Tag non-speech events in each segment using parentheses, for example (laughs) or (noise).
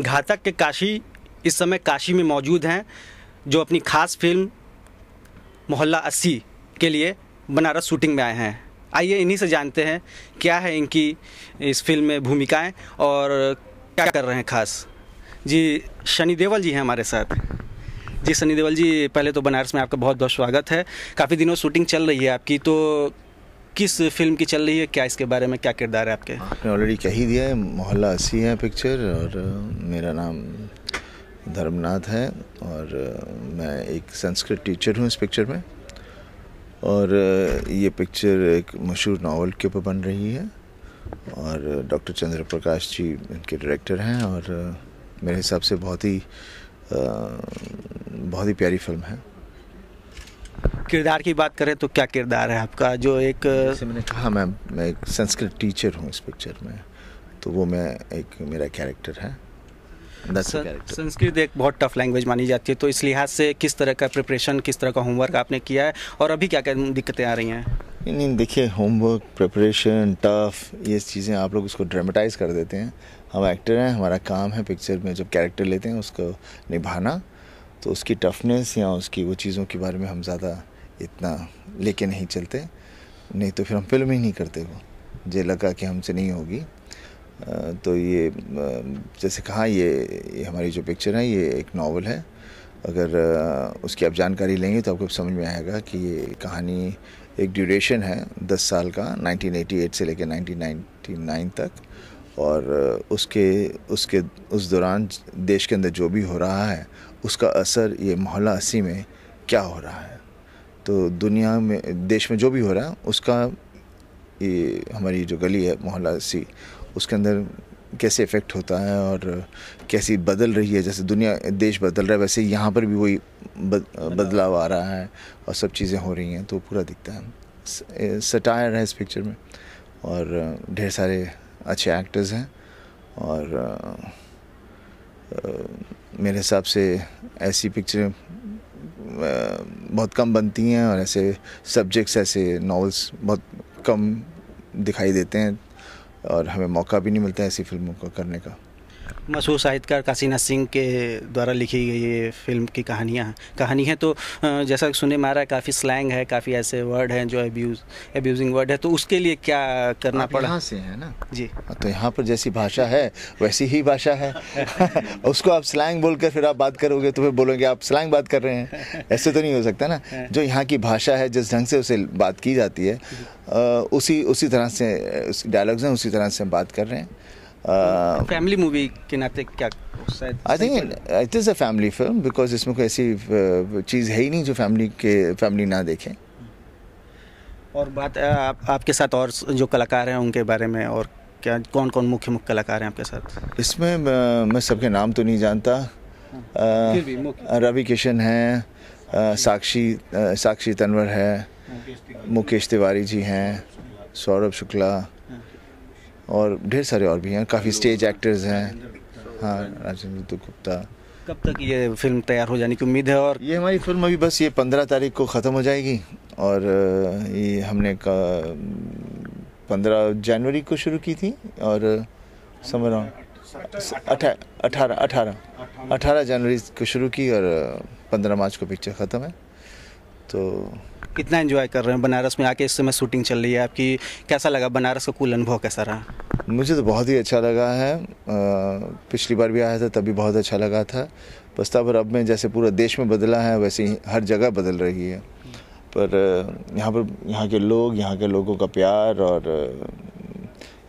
घातक के काशी, इस समय काशी में मौजूद हैं, जो अपनी खास फ़िल्म मोहल्ला अस्सी के लिए बनारस शूटिंग में आए हैं। आइए इन्हीं से जानते हैं क्या है इनकी इस फ़िल्म में भूमिकाएँ और क्या कर रहे हैं खास। जी, शनि देवल जी हैं हमारे साथ। जी सनी देवल जी, पहले तो बनारस में आपका बहुत बहुत स्वागत है। काफ़ी दिनों शूटिंग चल रही है आपकी तो किस फ़िल्म की चल रही है? क्या इसके बारे में क्या किरदार है आपके? आपने ऑलरेडी कह ही दिया है, मोहल्ला अस्सी है पिक्चर और मेरा नाम धर्मनाथ है और मैं एक संस्कृत टीचर हूँ इस पिक्चर में और ये पिक्चर एक मशहूर नावल के ऊपर बन रही है और डॉक्टर चंद्र प्रकाश जी इनके डायरेक्टर हैं और मेरे हिसाब से बहुत ही बहुत ही प्यारी फ़िल्म है। किरदार की बात करें तो क्या किरदार है आपका? जो एक मैंने कहा मैं मैं एक संस्कृत टीचर हूँ इस पिक्चर में तो वो मैं एक मेरा कैरेक्टर है. संस्कृत एक बहुत टफ लैंग्वेज मानी जाती है तो इस लिहाज से किस तरह का प्रिपरेशन किस तरह का होमवर्क आपने किया है और अभी क्या क्या दिक्कतें आ रही हैं? नहीं नहीं देखिए होमवर्क प्रिपरेशन टफ ये चीज़ें आप लोग उसको ड्रामेटाइज कर देते हैं। हम एक्टर हैं हमारा काम है पिक्चर में जब कैरेक्टर लेते हैं उसको निभाना तो उसकी टफनेस या उसकी वो चीज़ों के बारे में हम ज़्यादा इतना लेके नहीं चलते। नहीं तो फिर हम फ़िल्म ही नहीं करते वो। जे लगा कि हमसे नहीं होगी। तो ये जैसे कहा ये, ये हमारी जो पिक्चर है ये एक नावल है। अगर उसकी आप जानकारी लेंगे तो आपको समझ में आएगा कि ये कहानी एक ड्यूरेशन है 10 साल का 1988 से लेकर 1999 तक। और उसके उसके उस दौरान देश के अंदर जो भी हो रहा है उसका असर ये मोहल्ला अस्सी में क्या हो रहा है? तो दुनिया में देश में जो भी हो रहा है उसका ये हमारी जो गली है मोहल्ला सी उसके अंदर कैसे इफ़ेक्ट होता है और कैसी बदल रही है जैसे दुनिया देश बदल रहा है वैसे यहाँ पर भी वही बद, बदलाव आ रहा है और सब चीज़ें हो रही हैं तो पूरा दिखता है। सटायर है इस पिक्चर में और ढेर सारे अच्छे एक्टर्स हैं और अ, अ, मेरे हिसाब से ऐसी पिक्चरें बहुत कम बनती हैं और ऐसे सब्जेक्ट्स ऐसे नॉवेल्स बहुत कम दिखाई देते हैं और हमें मौका भी नहीं मिलता ऐसी फ़िल्मों को करने का। मशहूर साहित्यकार काशीनाथ सिंह के द्वारा लिखी गई ये फ़िल्म की कहानियाँ कहानी है तो जैसा सुने सुनने में आ रहा है काफ़ी स्लैंग है काफ़ी ऐसे वर्ड हैं जो अब्यूज एब्यूजिंग वर्ड है। तो उसके लिए क्या करना पड़ा? यहाँ से हैं ना? जी। हाँ, तो यहाँ पर जैसी भाषा है वैसी ही भाषा है। (laughs) उसको आप स्लैंग बोलकर फिर आप बात करोगे तो फिर बोलोगे आप स्लैंग बात कर रहे हैं। ऐसे तो नहीं हो सकता ना। जो यहाँ की भाषा है जिस ढंग से उसे बात की जाती है उसी उसी तरह से डायलॉग्स हैं उसी तरह से हम बात कर रहे हैं। फैमिली मूवी के नाते क्या I think it is a family film because इसमें कोई ऐसी चीज़ है ही नहीं जो फैमिली के फैमिली ना देखें। और बात आप आपके साथ और जो कलाकार हैं उनके बारे में और क्या कौन कौन मुख्य मुख्य कलाकार हैं आपके साथ? इसमें मैं सबके नाम तो नहीं जानता। मुख्य। रवि किशन है साक्षी साक्षी तनवर है मुकेश तिवारी जी हैं सौरभ शुक्ला और ढेर सारे और भी हैं काफ़ी स्टेज एक्टर्स हैं। हाँ राजेंद्र गुप्ता। कब तक ये फ़िल्म तैयार हो जाने की उम्मीद है और ये हमारी फ़िल्म अभी बस ये पंद्रह तारीख को ख़त्म हो जाएगी और ये हमने का पंद्रह जनवरी को शुरू की थी और समझ रहा हूँ अठारह अठारह अठारह जनवरी को शुरू की और पंद्रह मार्च को पिक्चर ख़त्म है। तो कितना एंजॉय कर रहे हैं? बनारस में आके इस समय शूटिंग चल रही है। आपकी कैसा लगा बनारस का कुल अनुभव कैसा रहा? मुझे तो बहुत ही अच्छा लगा है। पिछली बार भी आया था तभी बहुत अच्छा लगा था। बस पर अब में जैसे पूरा देश में बदला है वैसे ही हर जगह बदल रही है। पर यहाँ पर यहाँ के लोग यहाँ के लोगों का प्यार और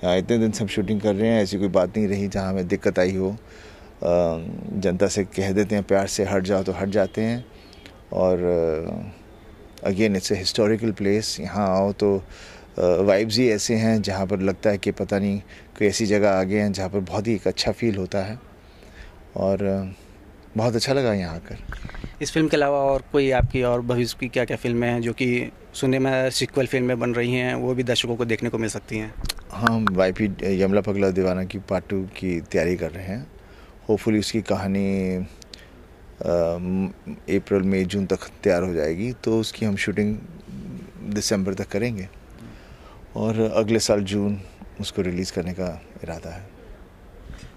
यहाँ इतने दिन से हम शूटिंग कर रहे हैं ऐसी कोई बात नहीं रही जहाँ हमें दिक्कत आई हो। जनता से कह देते हैं प्यार से हट जाओ तो हट जाते हैं। और again it's a historical place यहाँ आओ तो वाइब्स ही ऐसे हैं जहाँ पर लगता है कि पता नहीं कोई ऐसी जगह आ गए हैं जहाँ पर बहुत ही एक अच्छा फील होता है। और बहुत अच्छा लगा यहाँ आकर। इस फ़िल्म के अलावा और कोई आपकी और भविष्य की क्या क्या फ़िल्में हैं जो कि सुनने में सिक्वल फ़िल्में बन रही हैं वो भी दर्शकों को देखने को मिल सकती हैं? हम वाई पी यमला पगला दीवाना की पार्ट टू की तैयारी कर रहे हैं। होपफुली उसकी कहानी अप्रैल, मई, जून तक तैयार हो जाएगी तो उसकी हम शूटिंग दिसंबर तक करेंगे। और अगले साल जून उसको रिलीज़ करने का इरादा है।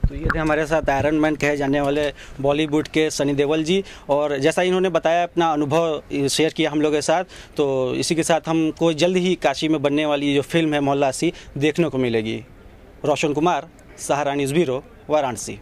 तो ये थे हमारे साथ आयरन मैन कहे जाने वाले बॉलीवुड के सनी देवल जी। और जैसा इन्होंने बताया, अपना अनुभव शेयर किया हम लोग के साथ तो इसी के साथ हमको जल्द ही काशी में बनने वाली जो फ़िल्म है, मोहल्ला सी, देखने को मिलेगी। Roshan Kumar, Sahara news bureau, Varanasi.